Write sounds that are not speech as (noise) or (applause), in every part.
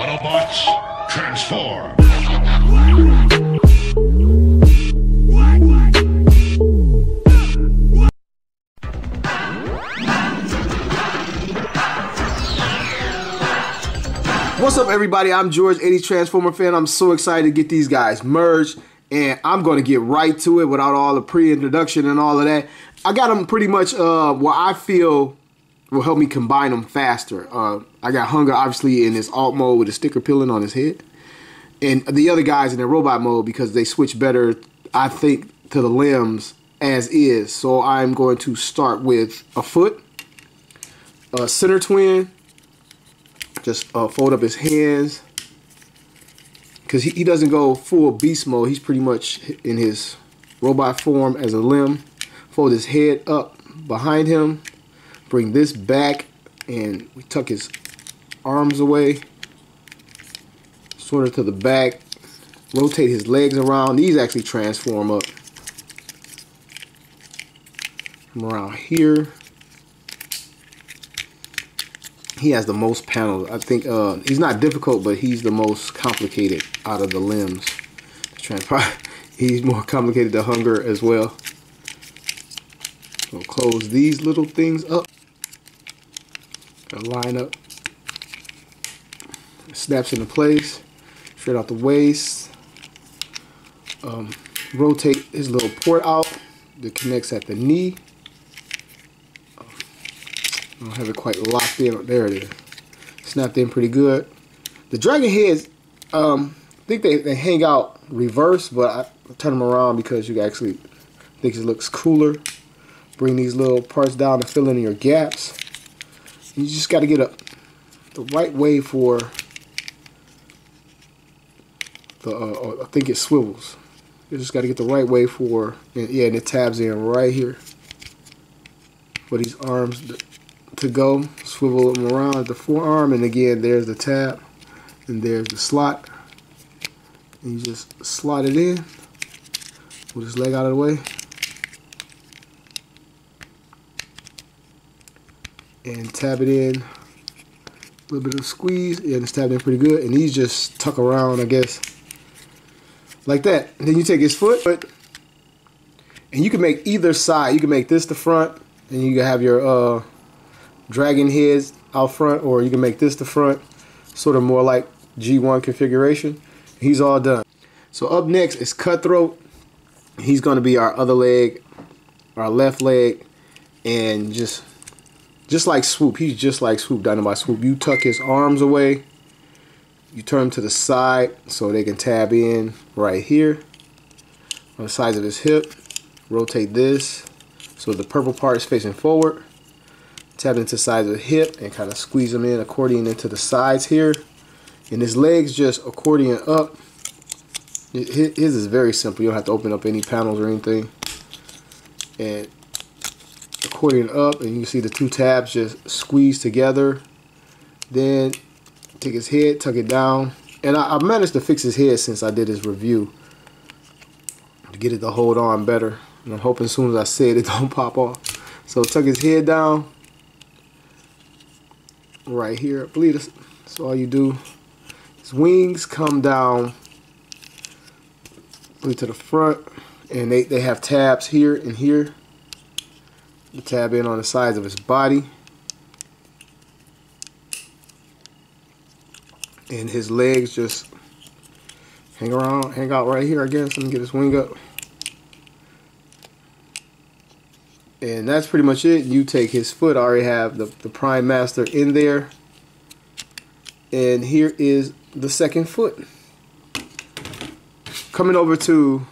Autobots, transform! What's up, everybody? I'm George, 80s Transformer fan. I'm so excited to get these guys merged, and I'm going to get right to it without all the pre-introduction and all of that. I got them pretty much uh, what I feel will help me combine them faster. Uh, I got Hun-Gurrr, obviously, in his alt mode with a sticker peeling on his head, and the other guys in their robot mode because they switch better, I think, to the limbs as is. So I'm going to start with a foot, a Sinnertwin, just uh, fold up his hands. Because he, he doesn't go full beast mode. He's pretty much in his robot form as a limb. Fold his head up behind him bring this back and we tuck his arms away sort of to the back rotate his legs around these actually transform up from around here he has the most panels. I think uh, he's not difficult, but he's the most complicated out of the limbs. He's (laughs) more complicated to Hun-Gurrr as well. So close these little things up. Line up. Snaps into place. Straight out the waist. Um, rotate his little port out that connects at the knee. I don't have it quite locked in. There it is. Snapped in pretty good. The dragon heads, um, I think they, they hang out reverse, but I turn them around because you actually think it looks cooler. Bring these little parts down to fill in your gaps. You just got to get a, the right way for the, uh, I think it swivels. You just got to get the right way for, and yeah, and it tabs in right here. For these arms, to go. Swivel them around at the forearm, and again, there's the tab, and there's the slot. And you just slot it in. Pull his leg out of the way. And tab it in. A little bit of squeeze. Yeah, it's tabbed in pretty good. And these just tuck around, I guess. Like that. And then you take his foot. And you can make either side. You can make this the front. And you can have your uh, dragon heads out front or you can make this the front sort of more like G1 configuration he's all done so up next is cutthroat he's going to be our other leg our left leg and just just like swoop he's just like swoop dynamite swoop you tuck his arms away you turn him to the side so they can tab in right here on the sides of his hip rotate this so the purple part is facing forward tap into the sides of the hip and kind of squeeze them in, accordion into the sides here. And his legs just accordion up. His is very simple. You don't have to open up any panels or anything. And accordion up and you can see the two tabs just squeeze together. Then take his head, tuck it down. And I, I managed to fix his head since I did his review. To get it to hold on better. And I'm hoping as soon as I say it, (laughs) it don't pop off. So tuck his head down right here. I believe that's, that's all you do. His wings come down to the front and they, they have tabs here and here. Tab in on the sides of his body. And his legs just hang around, hang out right here, I guess. Let me get his wing up. and that's pretty much it you take his foot I already have the, the prime master in there and here is the second foot coming over to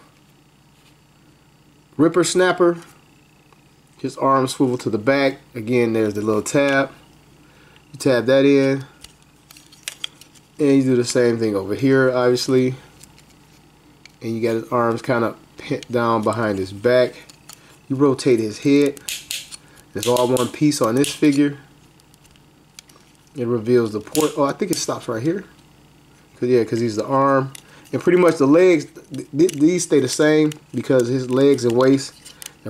Rippersnapper his arms swivel to the back again there's the little tab you tab that in and you do the same thing over here obviously and you got his arms kind of pent down behind his back you rotate his head. It's all one piece on this figure. It reveals the port. Oh, I think it stops right here. Cause yeah, cause he's the arm, and pretty much the legs. Th these stay the same because his legs and waist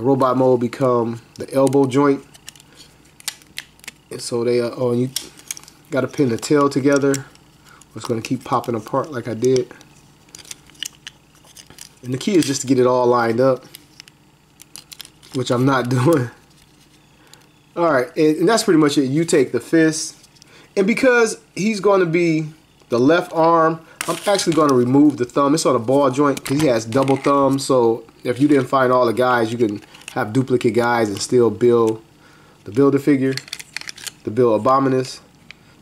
robot mode become the elbow joint. And so they uh, oh, you got to pin the tail together, It's going to keep popping apart like I did. And the key is just to get it all lined up, which I'm not (laughs) doing. All right, and, and that's pretty much it. You take the fist, and because he's going to be the left arm, I'm actually going to remove the thumb. It's on a ball joint because he has double thumbs. So if you didn't find all the guys, you can have duplicate guys and still build the Build-A-Figure, the Build Abominus.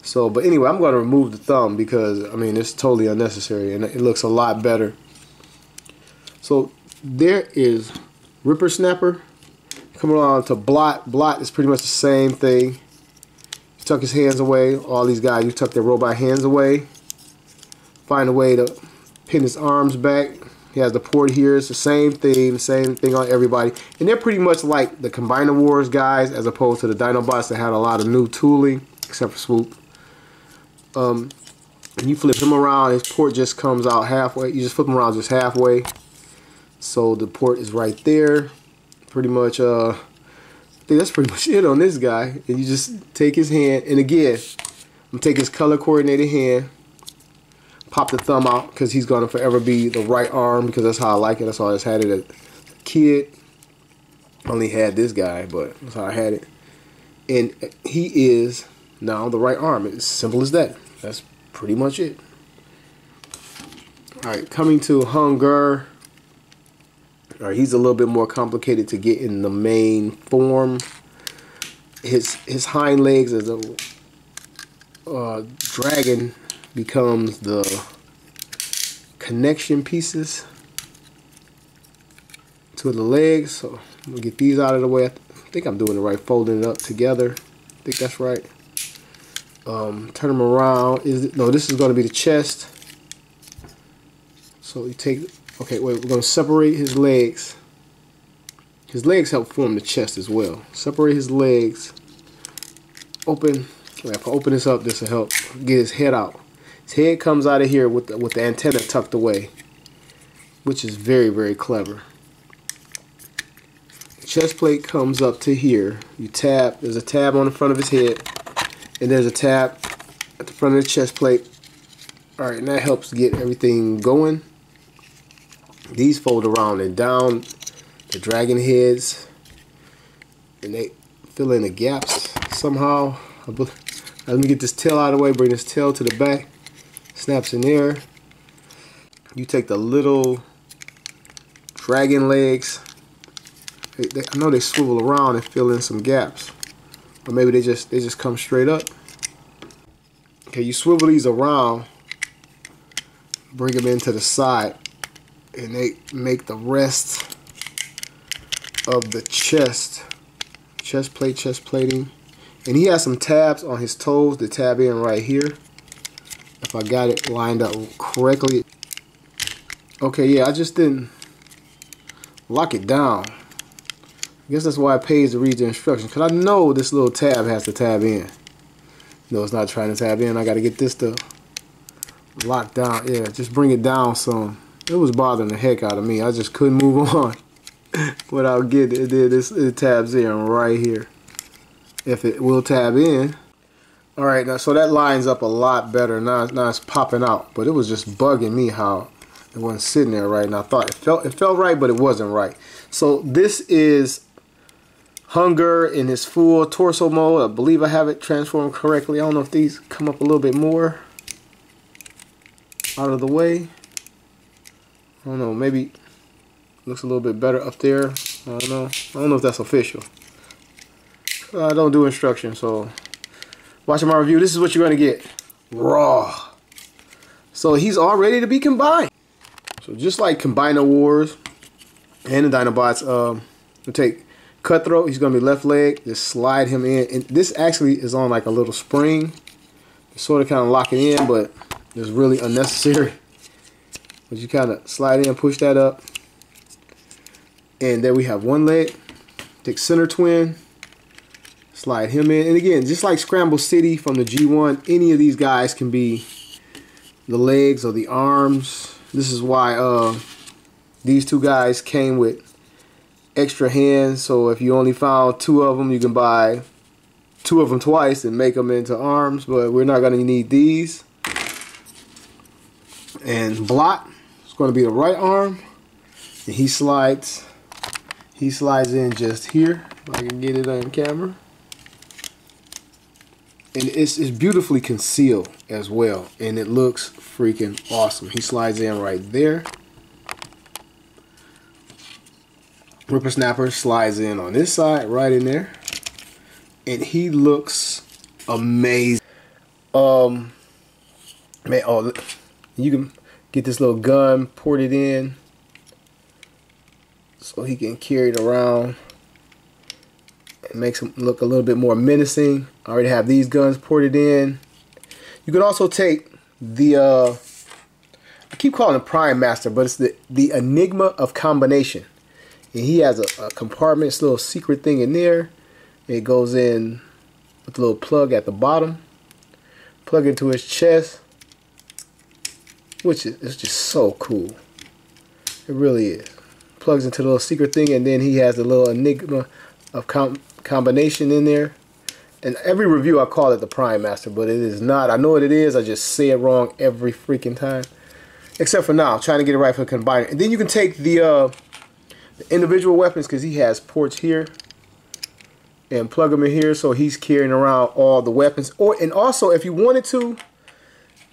So, but anyway, I'm going to remove the thumb because, I mean, it's totally unnecessary and it looks a lot better. So there is Ripper Snapper. Coming on to Blot. Blot is pretty much the same thing. You tuck his hands away. All these guys, you tuck their robot hands away. Find a way to pin his arms back. He has the port here. It's the same thing, same thing on everybody. And they're pretty much like the Combiner Wars guys as opposed to the Dinobots that had a lot of new tooling, except for Swoop. Um, and you flip him around, his port just comes out halfway. You just flip him around just halfway. So the port is right there. Pretty much, uh, I think that's pretty (laughs) much it on this guy. And you just take his hand, and again, I'm take his color coordinated hand, pop the thumb out because he's gonna forever be the right arm because that's how I like it. That's how I just had it as a kid. Only had this guy, but that's how I had it. And he is now the right arm. It's simple as that. That's pretty much it. All right, coming to Hun-Gurrr. All right, he's a little bit more complicated to get in the main form. His his hind legs as a uh, dragon becomes the connection pieces to the legs. So I'm gonna get these out of the way. I think I'm doing it right, folding it up together. I think that's right. Um, turn them around. Is it, no? This is going to be the chest. So you take. Okay, wait. We're to separate his legs. His legs help form the chest as well. Separate his legs. Open. If I open this up, this will help get his head out. His head comes out of here with the, with the antenna tucked away, which is very very clever. chest plate comes up to here. You tap. There's a tab on the front of his head and there's a tab at the front of the chest plate all right and that helps get everything going these fold around and down the dragon heads and they fill in the gaps somehow let me get this tail out of the way bring this tail to the back snaps in there you take the little dragon legs. They, they, I know they swivel around and fill in some gaps or maybe they just they just come straight up. Okay you swivel these around bring them into the side and they make the rest of the chest. Chest plate chest plating. And he has some tabs on his toes to tab in right here I got it lined up correctly okay yeah I just didn't lock it down I guess that's why it pays to read the instructions. Because I know this little tab has to tab in. No, it's not trying to tab in. I got to get this to lock down. Yeah, just bring it down some. It was bothering the heck out of me. I just couldn't move (laughs) on without getting it. Did this? It tabs in right here. If it will tab in. All right, now so that lines up a lot better. Now, now it's popping out, but it was just bugging me how it wasn't sitting there right. And I thought it felt it felt right, but it wasn't right. So this is Hun-Gurrr in his full torso mode. I believe I have it transformed correctly. I don't know if these come up a little bit more out of the way. I don't know, maybe looks a little bit better up there. I don't know. I don't know if that's official. I don't do instructions, so watching my review, this is what you're going to get. Raw. So he's all ready to be combined. So just like Combiner Wars and the Dinobots, um, we'll take Cutthroat, he's going to be left leg. Just slide him in. And this actually is on like a little spring. Sort of kind of lock it in, but it's really unnecessary. (laughs) But you kind of slide in, push that up. And then we have one leg. Take Sinnertwin. Slide him in. And again, just like Scramble City from the G1, any of these guys can be the legs or the arms. This is why uh, these two guys came with extra hands. So if you only found two of them, you can buy two of them twice and make them into arms. But we're not going to need these. And Blot is going to be the right arm. And he slides, he slides in just here. If I can get it on camera. And it's, it's beautifully concealed as well. And it looks freaking awesome. He slides in right there. Rippersnapper slides in on this side, right in there. And he looks amazing. Um, man, oh, you can get this little gun port it in so he can carry it around. It makes him look a little bit more menacing. I already have these guns ported in. You can also take the, uh, I keep calling it Prime Master, but it's the, the Enigma of Combination. And he has a, a compartment, this little secret thing in there. It goes in with a little plug at the bottom. Plug into his chest. Which is, is just so cool. It really is. Plugs into the little secret thing and then he has a little enigma of com combination in there. And every review I call it the Prime Master, but it is not. I know what it is. I just say it wrong every freaking time. Except for now, trying to get it right for the combiner. And then you can take the uh, the individual weapons because he has ports here and plug them in here so he's carrying around all the weapons or and also if you wanted to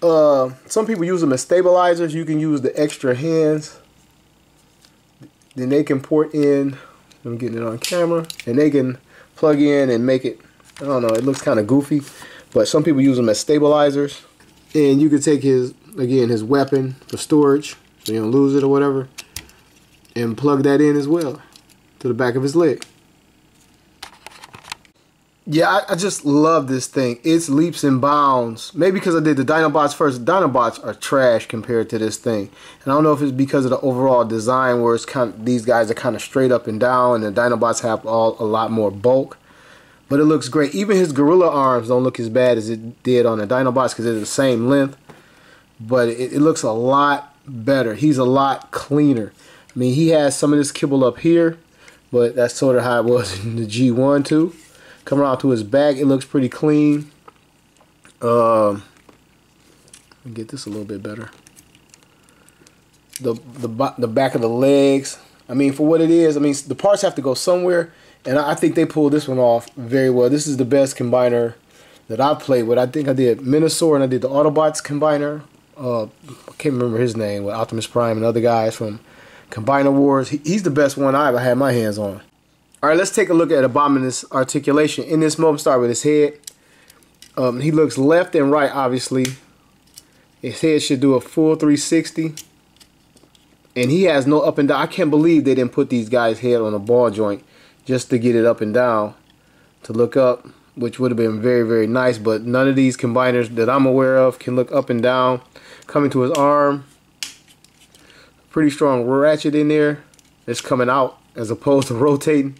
uh, some people use them as stabilizers you can use the extra hands then they can port in I'm getting it on camera and they can plug in and make it I don't know it looks kind of goofy but some people use them as stabilizers and you can take his again his weapon for storage so you don't lose it or whatever and plug that in as well to the back of his leg. Yeah, I, I, just love this thing. It's leaps and bounds. Maybe because I did the Dinobots first. Dinobots are trash compared to this thing. And I don't know if it's because of the overall design where it's kind of, these guys are kind of straight up and down and the Dinobots have all a lot more bulk. But it looks great. Even his gorilla arms don't look as bad as it did on the Dinobots because they're the same length. But it, it looks a lot better. He's a lot cleaner. I mean, he has some of this kibble up here, but that's sort of how it was (laughs) in the G1 too. Come around to his back, it looks pretty clean. Um, get this a little bit better. The the the back of the legs. I mean, for what it is, I mean, the parts have to go somewhere, and I think they pulled this one off very well. This is the best combiner that I've played with. I think I did Menasor and I did the Autobots combiner. Uh, I can't remember his name with Optimus Prime and other guys from Combiner Wars. He, he's the best one I ever had my hands on. All right, let's take a look at Abominus articulation. In this moment, start with his head. Um, he looks left and right, obviously. His head should do a full 360. And he has no up and down. I can't believe they didn't put these guys' head on a ball joint just to get it up and down to look up, which would have been very, very nice. But none of these combiners that I'm aware of can look up and down. Coming to his arm, pretty strong ratchet in there It's coming out as opposed to (laughs) rotating.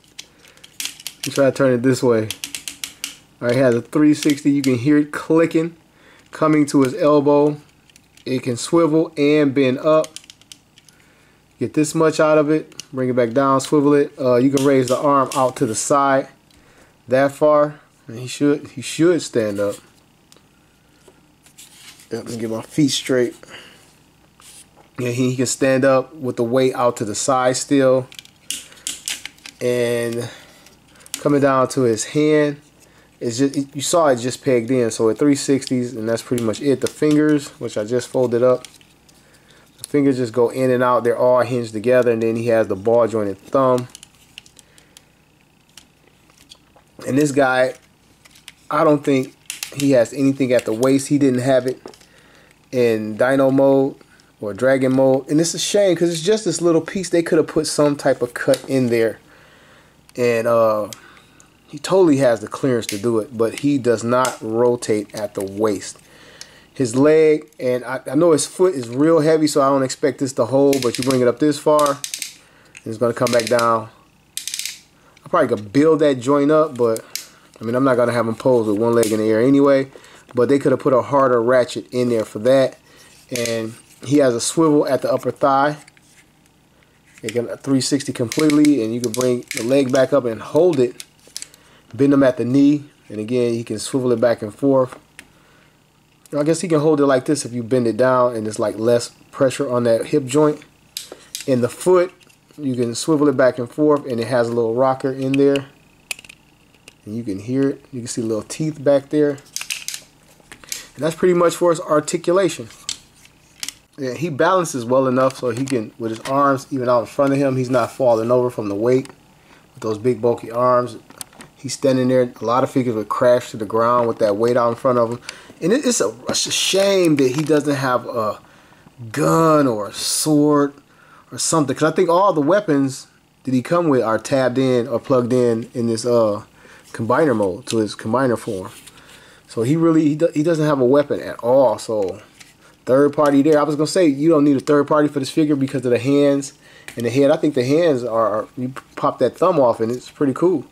Try to turn it this way. Alright, has a 360. You can hear it clicking coming to his elbow. It can swivel and bend up. Get this much out of it. Bring it back down, swivel it. Uh, you can raise the arm out to the side that far. And he should he should stand up. Let me get my feet straight. Yeah, he, he can stand up with the weight out to the side still. And coming down to his hand, it's just you saw it just pegged in. So at 360s, and that's pretty much it. The fingers, which I just folded up, fingers just go in and out. They're all hinged together, and then he has the ball jointed thumb. And this guy, I don't think he has anything at the waist. He didn't have it in Dino mode or dragon mode and it's a shame because it's just this little piece they could have put some type of cut in there and uh he totally has the clearance to do it but he does not rotate at the waist his leg and I, I know his foot is real heavy so I don't expect this to hold but you bring it up this far it's gonna come back down I probably could build that joint up but I mean I'm not gonna have him pose with one leg in the air anyway but they could have put a harder ratchet in there for that and he has a swivel at the upper thigh. You can 360 completely, and you can bring the leg back up and hold it. Bend him at the knee, and again, you can swivel it back and forth. I guess he can hold it like this if you bend it down and it's like less pressure on that hip joint. In the foot, you can swivel it back and forth and it has a little rocker in there. And you can hear it. You can see little teeth back there. And that's pretty much for his articulation. Yeah, he balances well enough so he can, with his arms even out in front of him, he's not falling over from the weight. With those big bulky arms, he's standing there. A lot of figures would crash to the ground with that weight out in front of him. And it's a, it's a shame that he doesn't have a gun or a sword or something. Because I think all the weapons that he come with are tabbed in or plugged in in this uh, combiner mode to his combiner form. So he really he, do, he doesn't have a weapon at all. So third party there. I was gonna say you don't need a third party for this figure because of the hands and the head. I think the hands are you pop that thumb off and it's pretty cool.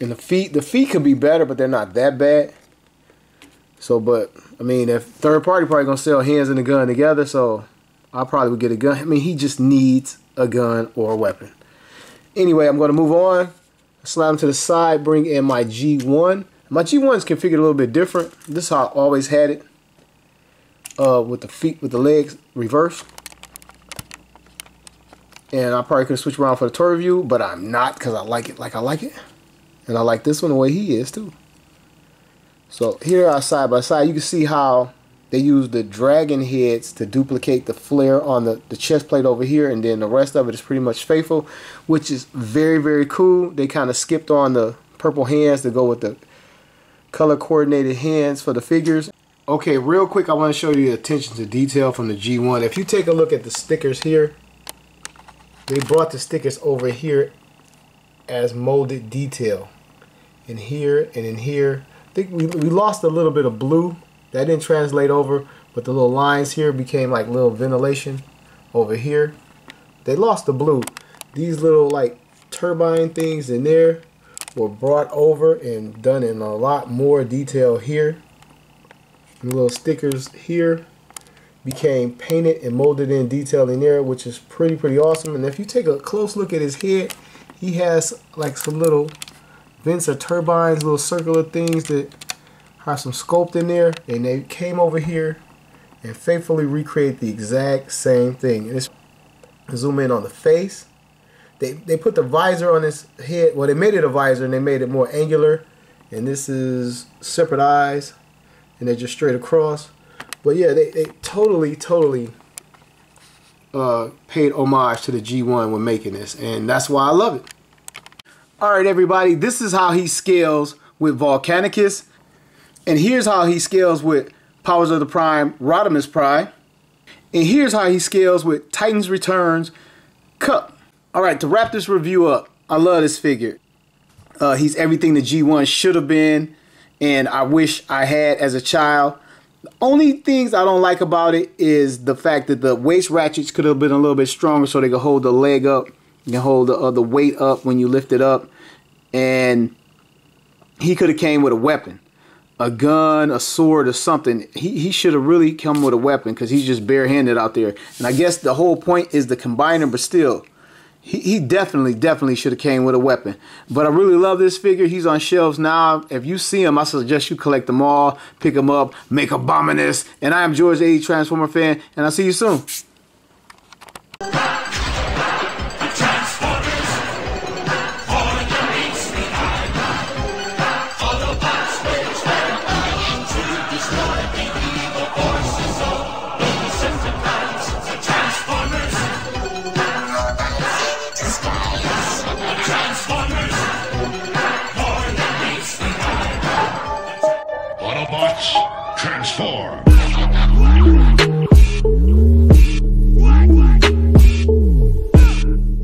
And the feet the feet could be better, but they're not that bad. So, but I mean, if third party probably gonna sell hands and a gun together, so I probably would get a gun. I mean, he just needs a gun or a weapon. Anyway, I'm gonna move on. Slide them to the side. Bring in my G1. My G1 is configured a little bit different. This is how I always had it. Uh, with the feet, with the legs reversed. And I probably could switch around for the tour review, but I'm not because I like it like I like it. And I like this one the way he is too. So here are side by side. You can see how they use the dragon heads to duplicate the flare on the, the chest plate over here. And then the rest of it is pretty much faithful, which is very, very cool. They kind of skipped on the purple hands to go with the color coordinated hands for the figures. Okay, real quick, I want to show you the attention to detail from the G1. If you take a look at the stickers here, they brought the stickers over here as molded detail. In here and in here think we, we lost a little bit of blue. That didn't translate over, but the little lines here became like little ventilation over here. They lost the blue. These little like turbine things in there were brought over and done in a lot more detail here. The little stickers here became painted and molded in detail in there, which is pretty, pretty awesome. And if you take a close look at his head, he has like some little vents or turbines, little circular things that have some sculpt in there. And they came over here and faithfully recreate the exact same thing. And it's zoom in on the face. They, they put the visor on his head. Well, they made it a visor and they made it more angular. And this is separate eyes. And they're just straight across. But yeah, they, they totally, totally uh, paid homage to the G1 when making this. And that's why I love it. All right, everybody, this is how he scales with Volcanicus. And here's how he scales with Powers of the Prime, Rodimus Prime. And here's how he scales with Titans Returns, Kup. All right, to wrap this review up, I love this figure. Uh, he's everything the G1 should have been, and I wish I had as a child. The only things I don't like about it is the fact that the waist ratchets could have been a little bit stronger so they could hold the leg up you can hold the, uh, the weight up when you lift it up. And he could have came with a weapon. A gun, a sword, or something. He, he should have really come with a weapon because he's just barehanded out there. And I guess the whole point is the combiner, but still, he, he definitely, definitely should have came with a weapon. But I really love this figure. He's on shelves now. If you see him, I suggest you collect them all, pick them up, make Abominus. And I am George A. Transformer fan, and I'll see you soon.